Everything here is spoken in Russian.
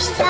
Чувство